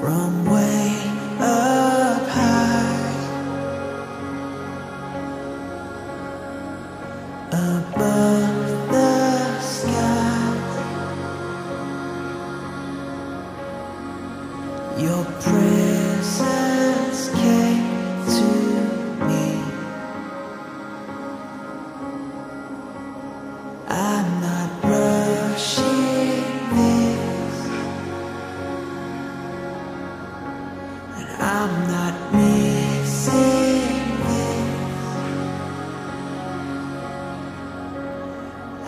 from way up high above the sky. Your prayer.